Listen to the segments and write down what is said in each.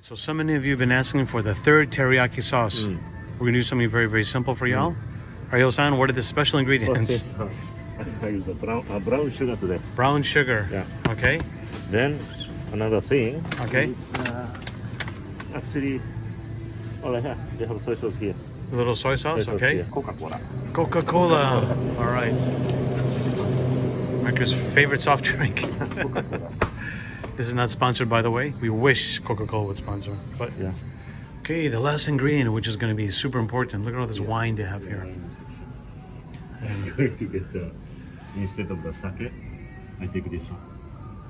Right, so so many of you have been asking for the third teriyaki sauce. We're gonna do something very, very simple for y'all. are Ariel-san, what are the special ingredients? I use the brown, uh, brown sugar today. Brown sugar. Yeah. Okay. Then another thing. Okay. is, uh, actually, oh yeah, they have soy sauce here. A little soy sauce. Soy Okay. Coca-Cola. Coca-Cola. All right. Marcus' favorite soft drink. This is not sponsored, by the way. We wish Coca-Cola would sponsor, but yeah. okay. The last ingredient, which is going to be super important. Look at all this wine they have here. I'm going to get the instead of the sake, I take this one.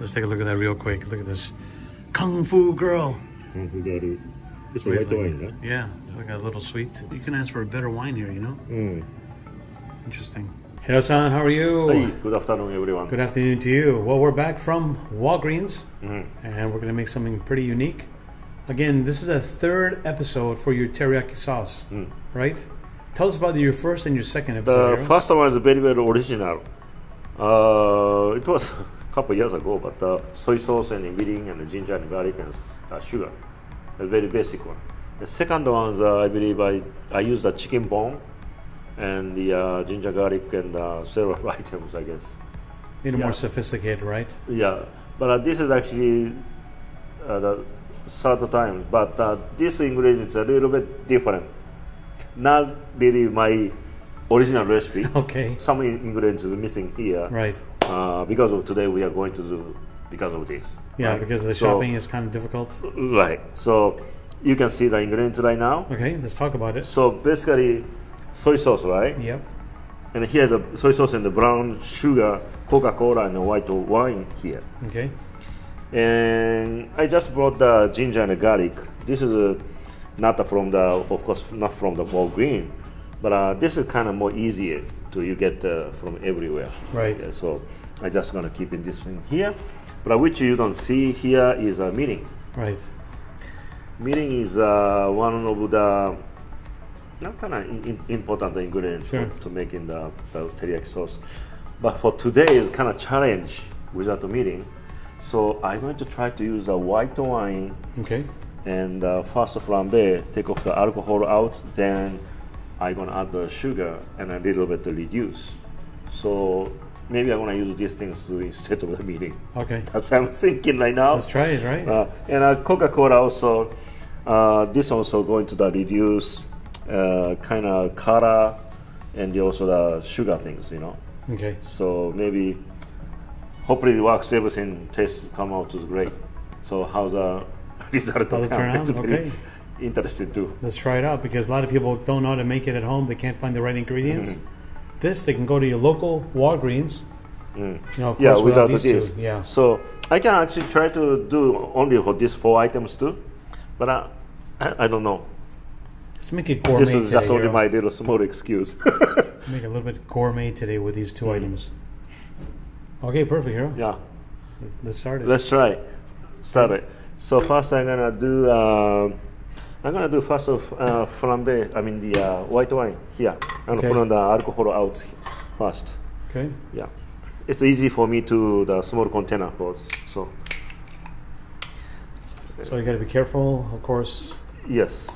Let's take a look at that real quick. Look at this, Kung Fu Girl. Kung Fu Garu. This white wine, right? Yeah, look at a little sweet. You can ask for a better wine here, you know. Mm. Interesting. Hiro-san, how are you? Hey, good afternoon, everyone. Good afternoon to you. Well, we're back from Walgreens, Mhm. and we're going to make something pretty unique. Again, this is a third episode for your teriyaki sauce, right? Tell us about your first and your second episode. The first one is very, very original. Uh, it was a couple years ago, but the soy sauce and mirin and ginger and garlic and uh, sugar, a very basic one. The second one is, uh, I believe, I, I used the chicken bone and the uh, ginger garlic and uh, several items, I guess. Made it yeah. more sophisticated, right? Yeah, but uh, this is actually uh, the third time. But uh, this ingredient is a little bit different. Not really my original recipe. Okay. Some ingredients is missing here. Right. Uh, because of today, we are going to do because of this. Yeah, right? because the So- shopping is kind of difficult. Right. So you can see the ingredients right now. Okay, let's talk about it. So basically, soy sauce, right? Yep. And he has a soy sauce and the brown sugar, Coca-Cola, and the white wine here. Okay. and I just brought the ginger and the garlic. This is uh, not from the, of course, not from the Walgreen, but uh, this is kind of more easier to you get uh, from everywhere. Right. Yeah, so I just gonna keep in this thing here, but which you don't see here is a mirin. Right. Mirin is uh, one of the not kind of in, in- important ingredients Sure. to make in the, the teriyaki sauce. But for today is kind of challenge without the mirin. So I'm going to try to use the white wine Okay. and uh, first flambe, take off the alcohol out, then I'm gonna add the sugar and a little bit to reduce. So maybe I'm gonna use these things instead of the mirin. Okay. That's what I'm thinking right now. Let's try it, right? Uh, and uh, Coca-Cola also, uh, this also going to the reduce uh, kind of color and also the sugar things, you know. Okay. So maybe, hopefully it works. Everything tastes come out is great. So how's the result How's it turn out? It's very Okay. interesting too. Let's try it out because a lot of people don't know how to make it at home. They can't find the right ingredients. This, they can go to your local Walgreens. You know, of Mm. Yeah, course, without these two. Yeah. So I can actually try to do only for these four items too, but uh, I, I don't know. Let's make it gourmet This is just only my little small excuse. Make it a little bit gourmet today with these Mm. two items. Okay, perfect, Hiro. yeah. Let's start it. Let's try. Start it. So first, I'm gonna do. Um, I'm gonna do first of uh, flambe. I mean the uh, white wine here. I'm gonna put on the alcohol out first. okay. Yeah, it's easy for me to the small container for so So you got to be careful, of course. yes.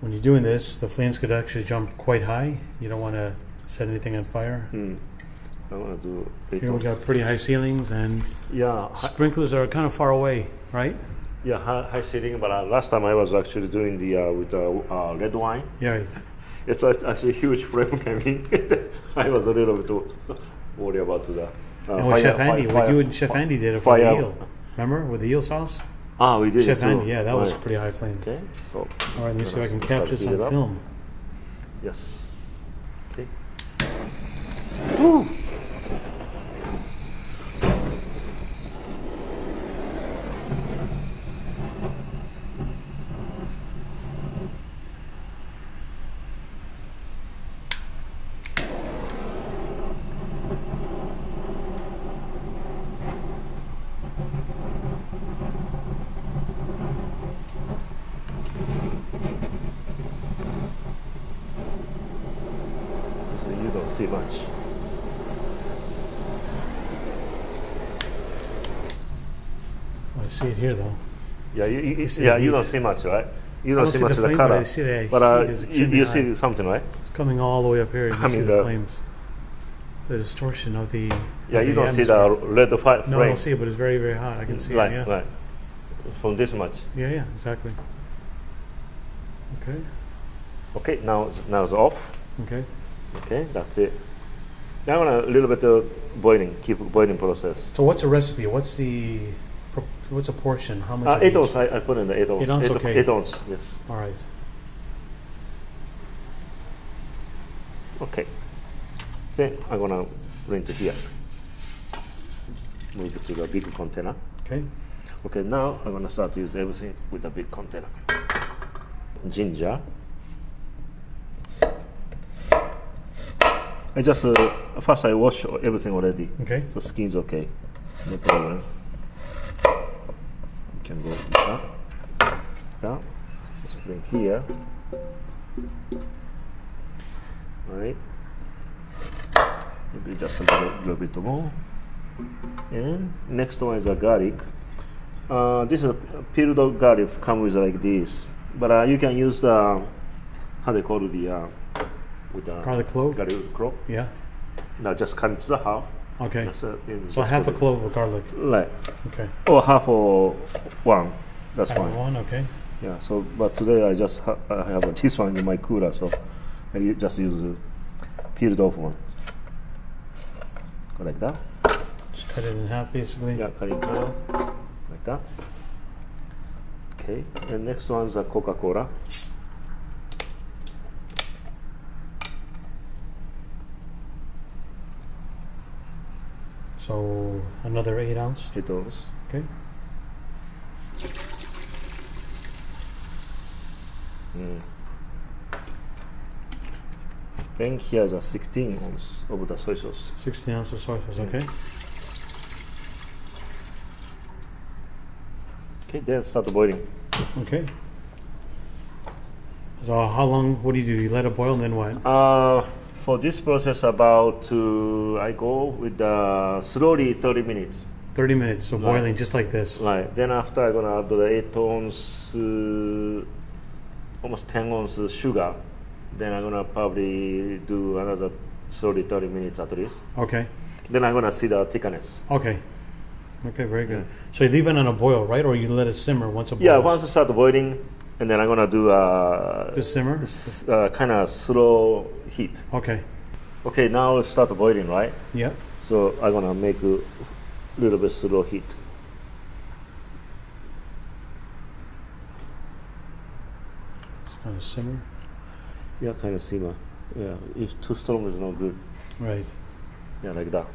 When you're doing this, the flames could actually jump quite high. You don't want to set anything on fire. Hmm. I wanna do. it Here we got pretty high ceilings and Yeah, sprinklers are kind of far away, right? yeah, high, high ceiling. But uh, last time I was actually doing the uh, with the uh, red wine. Yeah. Right. It's actually a huge flame coming. I was a little bit worried about the. Uh, And with fire- Chef Andy, fire- what you fire- and Chef Andy did it for the eel. Remember with the eel sauce? Ah, we did Chef. Andy, yeah, that was Right. pretty high flame. Okay, so. All right, let me see if I can capture start to heat some film. Yes. Okay. So you much. I see it here though. Yeah, you, you, see yeah, you don't see much, right? You don't, don't see see much the of the flame, but see the but uh, you, you see something, right? It's coming all the way up here. You I can see mean the the- flames. The distortion of the. Yeah, of you the don't see the red fi- No, I don't see it, but it's very, very hot. I can see right, it. Yeah. right. From this much. yeah, yeah, exactly. Okay, Okay, now it's, now it's off. okay. Okay, that's it. Now I want a little bit of boiling, keep boiling process. So what's a recipe? What's the what's a portion? How much? Uh, eight each? ounce, I, I put in the eight ounce. Eight ounce, eight, okay. eight ounce, yes. All right. Okay. Then I'm gonna bring it here. Move it to the big container. Okay. Okay, now I'm gonna start to use everything with the big container. Ginger. I just uh, first I wash everything already, Okay. so skin's okay, no problem. You can go that. That. Just bring here. All right. Maybe just a little, little bit more. And next one is a garlic. Uh, this is a peeled garlic come with like this, but uh, you can use the how they call it the uh, with the Garlic clove. garlic clove. Yeah. Now just cut it to half. Okay. That's, uh, So half a clove of garlic. Right. Okay. Or half or one. That's Half fine. One. Okay. Yeah. So, but today I just ha- I have this one in my cooler, so I just use the peeled off one. Go like that. Just cut it in half, basically. Yeah, cut it down like that. Okay, and next one's a Coca-Cola. So another eight ounce. Eight ounce. Okay. Mm. Then here's a 16 ounce of the soy sauce. 16 ounces of soy sauce. Mm. Okay. Okay, then start boiling. Okay. So how long? What do you do? You let it boil and then what? Uh, for this process, about uh, I go with uh, slowly 30 minutes. 30 minutes. So Right. boiling just like this. Right. Then after I'm gonna add the eight ounce, uh, almost 10 ounce sugar. Then I'm gonna probably do another slowly 30 minutes at least. Okay. Then I'm gonna see the thickness. Okay. Okay. Very good. So you leave it on a boil, right? Or you let it simmer once it boils? Yeah, once it start boiling, and then I'm gonna do uh, Just simmer. s- uh, kind of slow heat. Okay. Okay, now it start boiling, right? Yeah. So I'm gonna make a little bit slow heat. Just kind of simmer. Yeah, kind of simmer. Yeah, if too strong is not good. Right. Yeah, like that.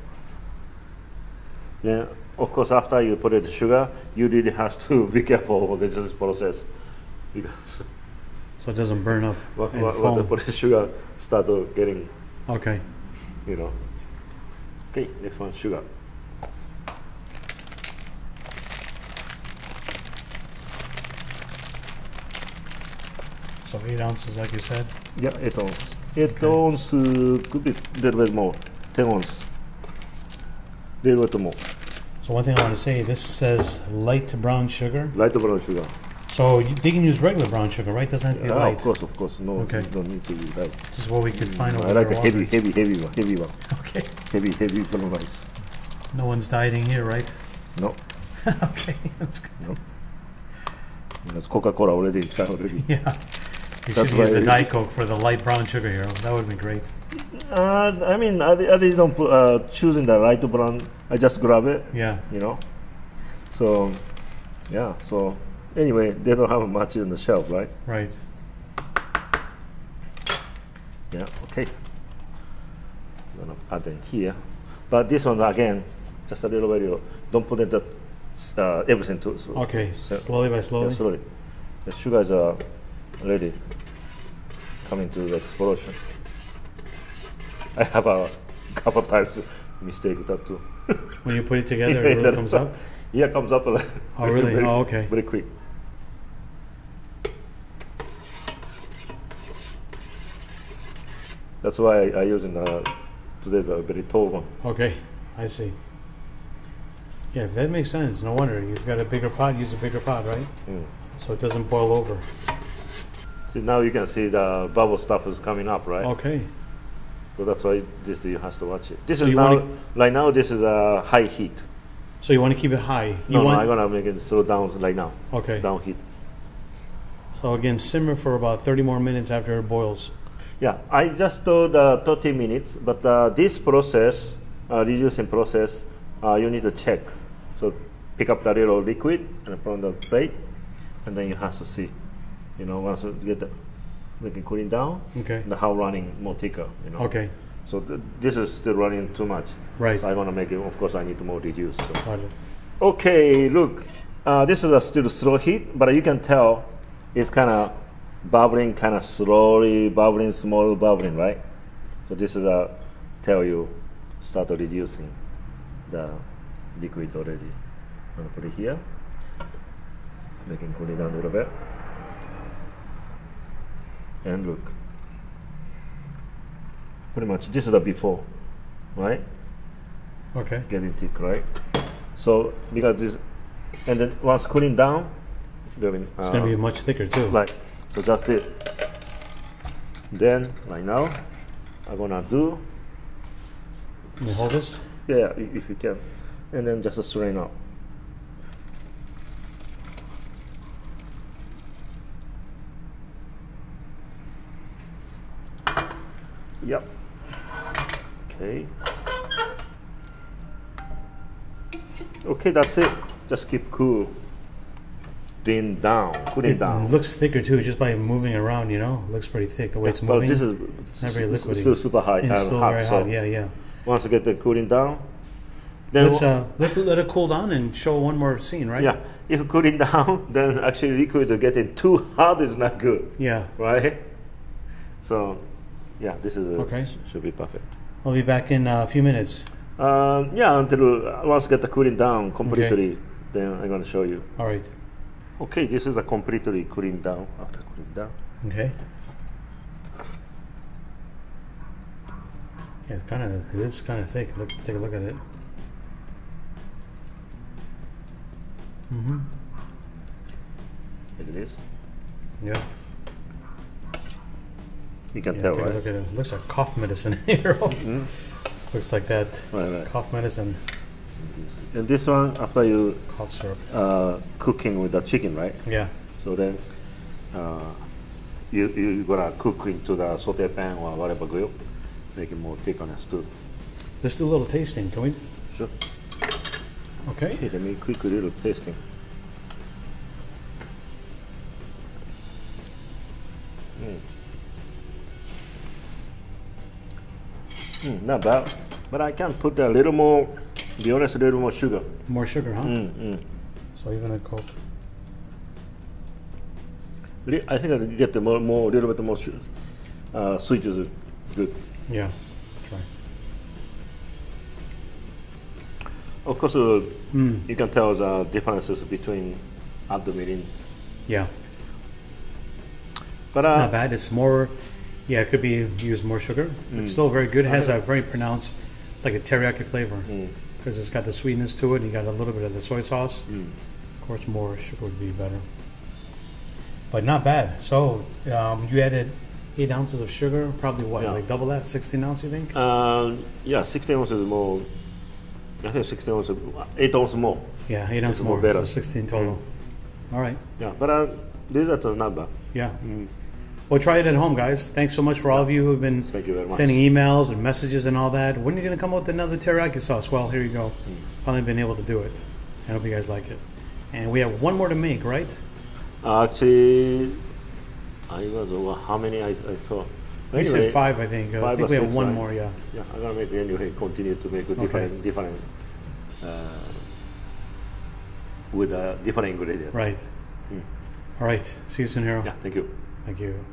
Then, of course, after you put it sugar, you really have to be careful with this process because So it doesn't burn up. what, And what, what the foam. put the sugar start to getting, Okay. you know. Okay, next one, sugar. So eight ounces, like you said. Yeah, eight ounces. Eight Okay. ounce uh, could be a little bit more. Ten ounce. Little bit more. So one thing I want to say, this says light brown sugar. Light brown sugar. So you, they can use regular brown sugar, right? Doesn't have to be Yeah, light. of course, of course. No, Okay. you don't need to be light. This is what we could find over I like a heavy, heavy, heavy one. Heavy one. Okay. Heavy, heavy brown rice. No one's dieting here, right? No, okay, that's good. that's Coca-Cola already inside already. Yeah. You That's should use why the Diet Coke for the light brown sugar here. That would be great. Uh, I mean, I, I really don't put, uh, choosing the light brown. I just grab it, Yeah. you know. So, yeah. So anyway, they don't have much in the shelf, right? Right. Yeah. Okay. I'm gonna add in here, but this one again, just a little bit. Don't put it that uh, everything too. So, Okay. so- Slowly by Yeah, slowly. slowly. The sugars are already coming to the explosion. I have a couple times mistake with that too. When you put it together, Yeah, it really comes up. Yeah, comes up Oh, really? very, Oh, okay. very quick. That's why I, I using uh, today's a very tall one. Okay. I see. Yeah, that makes sense. No wonder you've got a bigger pot. Use a bigger pot, right? Mm. So it doesn't boil over. See, now you can see the bubble stuff is coming up, right? Okay. So that's why this you have to watch it. This So is now, like now, this is a high heat. So you want to keep it high. You No, no, want I'm gonna make it slow down like now, okay. down heat. So again, simmer for about 30 more minutes after it boils. Yeah, I just told uh, 30 minutes, but uh, this process, uh, reducing process, uh, you need to check. So pick up the little liquid and put on the plate, and then you have to see. You know, once you get the it cooling down, Okay. the how running more thicker. You know. Okay. So th- this is still running too much. Right. So I want to make it. Of course, I need to more reduce. So. Okay, look, uh, this is a still slow heat, but you can tell it's kind of bubbling, kind of slowly bubbling, small bubbling, right? So this is a tell you start reducing the liquid already. I'm gonna put it here, making cool it down a little bit, and look. Pretty much, this is the before, right? Okay. getting thick, right? So because this, and then once cooling down, then It's going to be uh, much thicker too. like so that's it. Then right now, I'm gonna do you hold this? yeah if you can, and then just strain out. Yep. Okay. Okay, that's it. Just keep cool. Lean down, It down. looks thicker too, just by moving around. You know, it looks pretty thick the way it's Well, moving. this is not very liquidy. still super high, and still hot. very so hot. Yeah, yeah. once you get the cooling down, then Let's uh, let let it cool down and show one more scene, right? yeah, if cooling down, then actually liquid are getting too hot is not good, Yeah. right? So, yeah, this is a, Okay. should be perfect. I'll be back in uh, a few minutes. Um, yeah, until uh, once get the cooling down completely, then I'm gonna show you. All right. Okay, this is a completely cooling down after cooling down. Okay. Yeah, it's kind of it is kind of thick. Look, take a look at it. Mm-hmm. Like this, Yeah. you can yeah tell, take a right? look at it. Looks like cough medicine here. Mm. Looks like that. Right, right. Cough medicine. And this one after you Cough syrup. uh, cooking with the chicken, right? Yeah. So then uh, you you gonna cook into the saute pan or whatever grill, make it more thick on the stew. Let's do a little tasting. Can we? Sure. Okay. Okay, let me quick a little tasting. Mm. Mm, not bad, but I can put a little more. Be honest, a little more sugar. More sugar, huh? Mm, mm. So even a coke. I think I can get the more, more, little bit more uh, sweet is good. Yeah. Try. Of course, uh, Mm. you can tell the differences between other mirins. Yeah. But uh, Not bad. It's more. Yeah, it could be used more sugar. Mm. It's still very good. It has a very pronounced, like a teriyaki flavor, mm, because it's got the sweetness to it. And you got a little bit of the soy sauce. mm. Of course, more sugar would be better. But not bad. So um, you added eight ounces of sugar. Probably what, Yeah. like double that, sixteen ounce? You think? Um, yeah, 16 ounces more. I think 16 ounces, 8 ounces more. Yeah, eight ounces more more. better. So Sixteen total. All right. Yeah, but uh, dessert was not bad. Yeah. Mm. Well, try it at home, guys. Thanks so much for all of you been you very much. sending emails and messages and all that. When are you going to come up with another teriyaki sauce? Well, here you go. Finally been able to do it. I hope you guys like it. And we have one more to make, right? Uh, actually, I was over how many I, I saw. Anyway, said five, I think. I five think we have one more, yeah. Yeah, I'm gonna make it anyway. Continue to make it different, different, uh, with uh, different ingredients. Right. Mm. All right. See you soon, Hiro. Yeah. Thank you. Thank you.